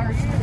How are you?